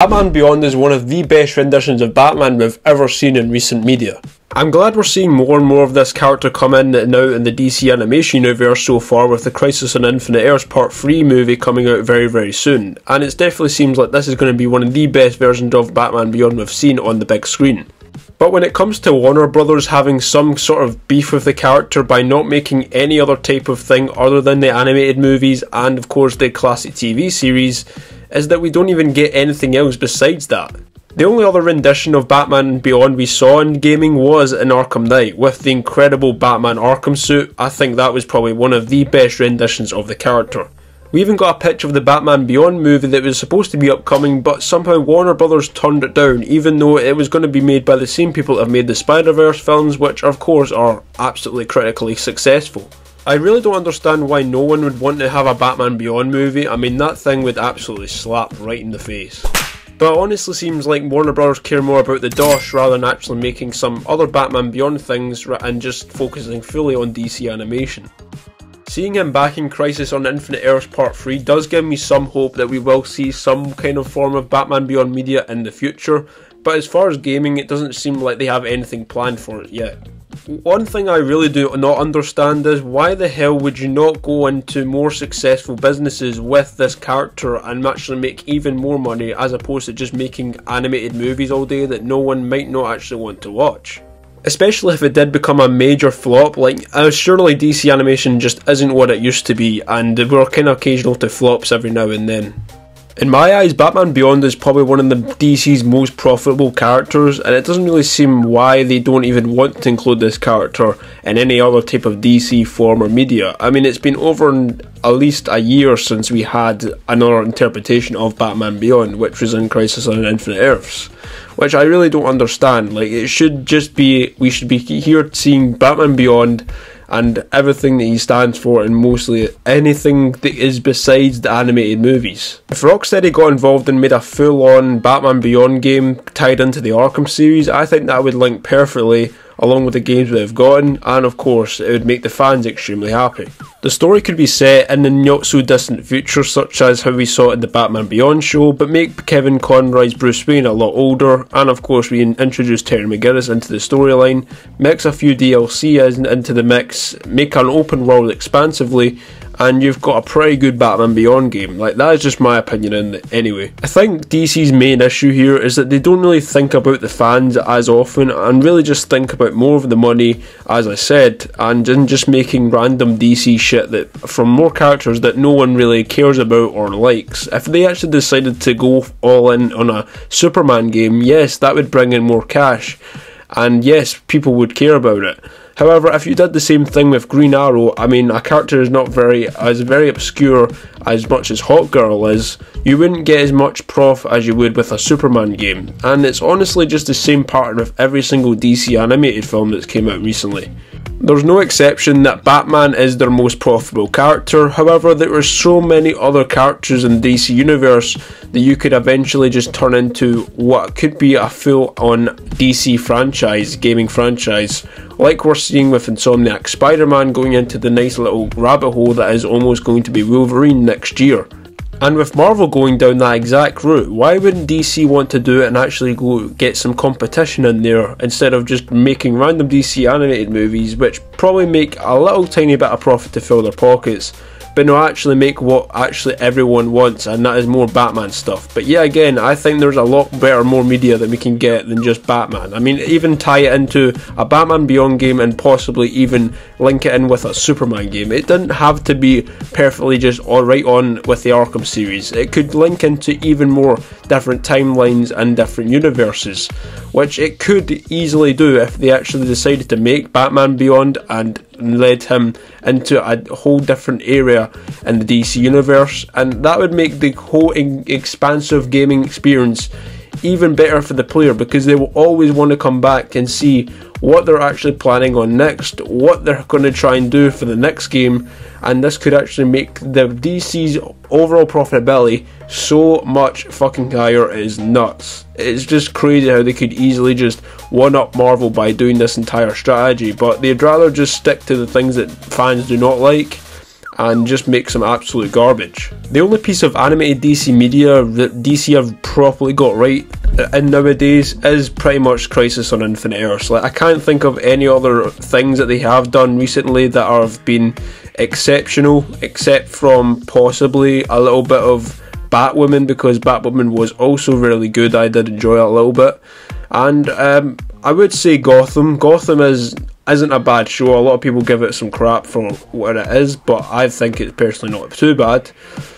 Batman Beyond is one of the best renditions of Batman we've ever seen in recent media. I'm glad we're seeing more and more of this character come in now in the DC animation universe so far with the Crisis on Infinite Earths Part 3 movie coming out very very soon, and it definitely seems like this is going to be one of the best versions of Batman Beyond we've seen on the big screen. But when it comes to Warner Brothers having some sort of beef with the character by not making any other type of thing other than the animated movies and of course the classic TV series, is that we don't even get anything else besides that. The only other rendition of Batman Beyond we saw in gaming was in Arkham Knight, with the incredible Batman Arkham suit. I think that was probably one of the best renditions of the character. We even got a picture of the Batman Beyond movie that was supposed to be upcoming, but somehow Warner Brothers turned it down, even though it was going to be made by the same people that have made the Spider Verse films, which of course are absolutely critically successful. I really don't understand why no one would want to have a Batman Beyond movie. I mean, that thing would absolutely slap right in the face. But it honestly seems like Warner Bros. care more about the DOS rather than actually making some other Batman Beyond things and just focusing fully on DC animation. Seeing him back in Crisis on Infinite Earths Part 3 does give me some hope that we will see some kind of form of Batman Beyond media in the future, but as far as gaming, it doesn't seem like they have anything planned for it yet. One thing I really do not understand is why the hell would you not go into more successful businesses with this character and actually make even more money as opposed to just making animated movies all day that no one might not actually want to watch? Especially if it did become a major flop, like uh, surely DC animation just isn't what it used to be, and we're kind of occasional to flops every now and then. In my eyes, Batman Beyond is probably one of the DC's most profitable characters, and it doesn't really seem why they don't even want to include this character in any other type of DC form or media. I mean, it's been over at least a year since we had another interpretation of Batman Beyond, which was in Crisis on Infinite Earths, which I really don't understand. Like, it should just be, we should be here seeing Batman Beyond and everything that he stands for and mostly anything that is besides the animated movies. If Rocksteady got involved and made a full on Batman Beyond game tied into the Arkham series, I think that would link perfectly along with the games they've gotten, and of course, it would make the fans extremely happy. The story could be set in the not so distant future, such as how we saw it in the Batman Beyond show, but make Kevin Conroy's Bruce Wayne a lot older, and of course, we introduce Terry McGinnis into the storyline, mix a few DLC into the mix, make an open world expansively, and you've got a pretty good Batman Beyond game. Like that is just my opinion in anyway. I think DC's main issue here is that they don't really think about the fans as often and really just think about more of the money, as I said, and just making random DC shit that from more characters that no one really cares about or likes. If they actually decided to go all in on a Superman game, yes, that would bring in more cash. And yes, people would care about it. However, if you did the same thing with Green Arrow, I mean, a character is not very as very obscure as much as Hawkgirl is, you wouldn't get as much prof as you would with a Superman game, and it's honestly just the same pattern with every single DC animated film that's came out recently. There's no exception that Batman is their most profitable character, however, there are so many other characters in the DC Universe that you could eventually just turn into what could be a full on DC franchise, gaming franchise, like we're seeing with Insomniac Spider Man going into the nice little rabbit hole that is almost going to be Wolverine next year. And with Marvel going down that exact route, why wouldn't DC want to do it and actually go get some competition in there instead of just making random DC animated movies, which probably make a little tiny bit of profit to fill their pockets, but no actually make what actually everyone wants, and that is more Batman stuff. But yeah, again, I think there's a lot better, more media that we can get than just Batman. I mean, even tie it into a Batman Beyond game and possibly even link it in with a Superman game. It doesn't have to be perfectly just all right on with the Arkham series. It could link into even more different timelines and different universes, which it could easily do if they actually decided to make Batman Beyond and led him into a whole different area in the DC universe, and that would make the whole expansive gaming experience even better for the player because they will always want to come back and see what they're actually planning on next, what they're going to try and do for the next game, and this could actually make the DC's overall profitability so much fucking higher. It is nuts. It's just crazy how they could easily just one up Marvel by doing this entire strategy, but they'd rather just stick to the things that fans do not like and just make some absolute garbage. The only piece of animated DC media that DC have properly got right in nowadays is pretty much Crisis on Infinite Earths. Like I can't think of any other things that they have done recently that have been exceptional, except from possibly a little bit of Batwoman because Batwoman was also really good. I did enjoy it a little bit, and um, I would say Gotham. Gotham is isn't a bad show. A lot of people give it some crap for what it is, but I think it's personally not too bad.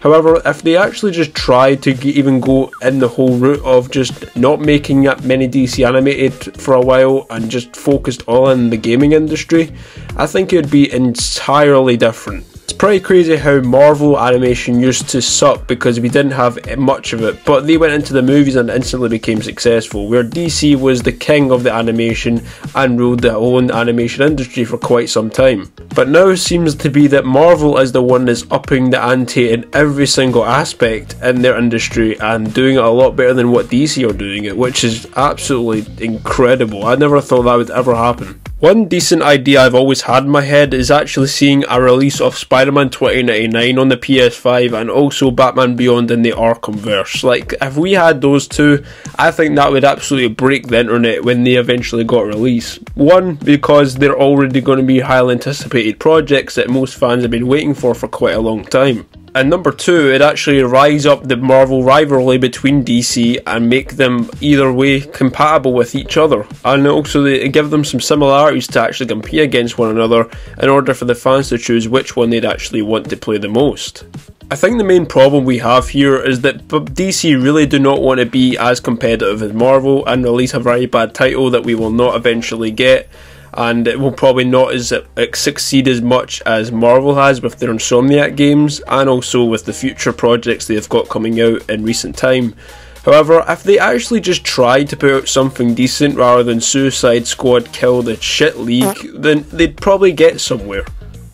However, if they actually just tried to even go in the whole route of just not making that many DC animated for a while and just focused all in the gaming industry, I think it would be entirely different pretty crazy how Marvel animation used to suck because we didn't have much of it, but they went into the movies and instantly became successful, where DC was the king of the animation and ruled their own animation industry for quite some time. But now seems to be that Marvel is the one that's upping the ante in every single aspect in their industry and doing it a lot better than what DC are doing it, which is absolutely incredible. I never thought that would ever happen. One decent idea I've always had in my head is actually seeing a release of Spider-Man 2099 on the PS5 and also Batman Beyond in the Arkhamverse. Like, if we had those two, I think that would absolutely break the internet when they eventually got released. One, because they're already going to be highly anticipated projects that most fans have been waiting for for quite a long time. And number two, it actually rise up the Marvel rivalry between DC and make them either way compatible with each other. And also they give them some similarities to actually compete against one another in order for the fans to choose which one they'd actually want to play the most. I think the main problem we have here is that DC really do not want to be as competitive as Marvel and release a very bad title that we will not eventually get and it will probably not as uh, succeed as much as Marvel has with their Insomniac games and also with the future projects they've got coming out in recent time. However, if they actually just tried to put out something decent rather than Suicide Squad kill the shit league, then they'd probably get somewhere.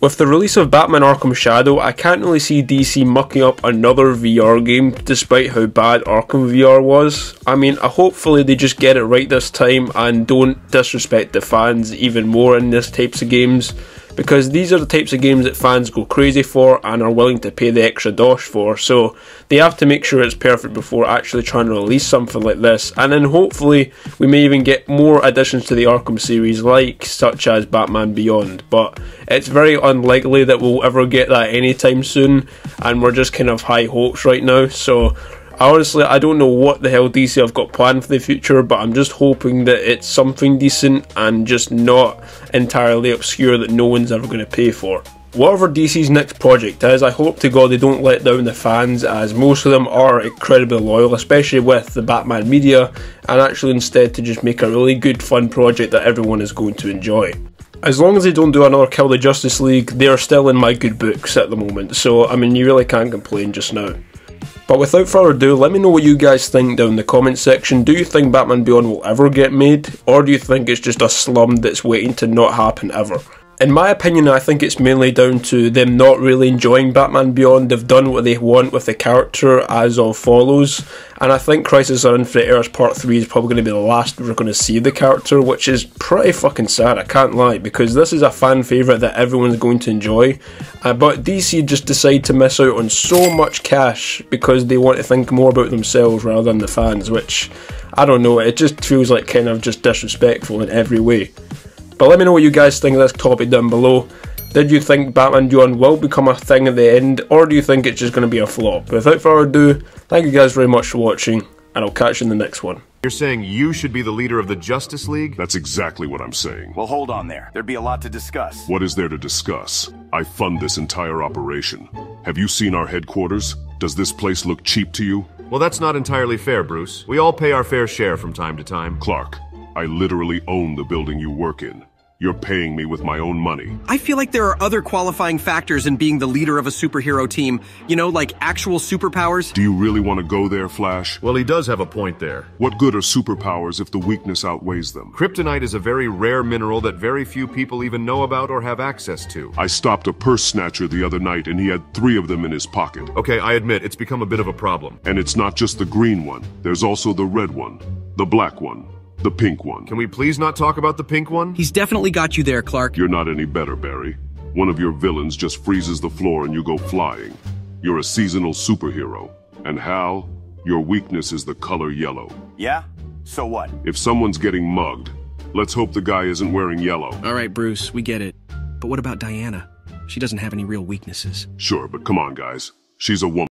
With the release of Batman Arkham Shadow, I can't really see DC mucking up another VR game despite how bad Arkham VR was. I mean, hopefully they just get it right this time and don't disrespect the fans even more in this types of games because these are the types of games that fans go crazy for and are willing to pay the extra dosh for. So they have to make sure it's perfect before actually trying to release something like this. And then hopefully we may even get more additions to the Arkham series, like such as Batman Beyond. But it's very unlikely that we'll ever get that anytime soon, and we're just kind of high hopes right now. So honestly, I don't know what the hell DC have got planned for the future, but I'm just hoping that it's something decent and just not entirely obscure that no one's ever going to pay for. Whatever DC's next project is, I hope to God they don't let down the fans, as most of them are incredibly loyal, especially with the Batman media, and actually instead to just make a really good, fun project that everyone is going to enjoy. As long as they don't do another Kill the Justice League, they are still in my good books at the moment, so I mean, you really can't complain just now. But without further ado, let me know what you guys think down in the comment section. Do you think Batman Beyond will ever get made? Or do you think it's just a slum that's waiting to not happen ever? In my opinion, I think it's mainly down to them not really enjoying Batman Beyond. They've done what they want with the character as of follows, and I think Crisis on Infinite Earths Part 3 is probably going to be the last we're going to see the character, which is pretty fucking sad, I can't lie, because this is a fan favourite that everyone's going to enjoy. Uh, but DC just decide to miss out on so much cash because they want to think more about themselves rather than the fans, which I don't know, it just feels like kind of just disrespectful in every way. But let me know what you guys think of this topic down below. Did you think Batman Beyond will become a thing at the end, or do you think it's just going to be a flop? Without further ado, thank you guys very much for watching, and I'll catch you in the next one. You're saying you should be the leader of the Justice League? That's exactly what I'm saying. Well, hold on there. There'd be a lot to discuss. What is there to discuss? I fund this entire operation. Have you seen our headquarters? Does this place look cheap to you? Well, that's not entirely fair, Bruce. We all pay our fair share from time to time. Clark, I literally own the building you work in. You're paying me with my own money. I feel like there are other qualifying factors in being the leader of a superhero team. You know, like actual superpowers. Do you really want to go there, Flash? Well, he does have a point there. What good are superpowers if the weakness outweighs them? Kryptonite is a very rare mineral that very few people even know about or have access to. I stopped a purse snatcher the other night and he had three of them in his pocket. Okay, I admit, it's become a bit of a problem. And it's not just the green one. There's also the red one, the black one, the pink one. Can we please not talk about the pink one? He's definitely got you there, Clark. You're not any better, Barry. one of your villains just freezes the floor and you go flying. You're a seasonal superhero. And Hal, your weakness is the color yellow. Yeah? So what? If someone's getting mugged, let's hope the guy isn't wearing yellow. All right, Bruce, we get it. But what about Diana? She doesn't have any real weaknesses. Sure, but come on, guys. She's a woman.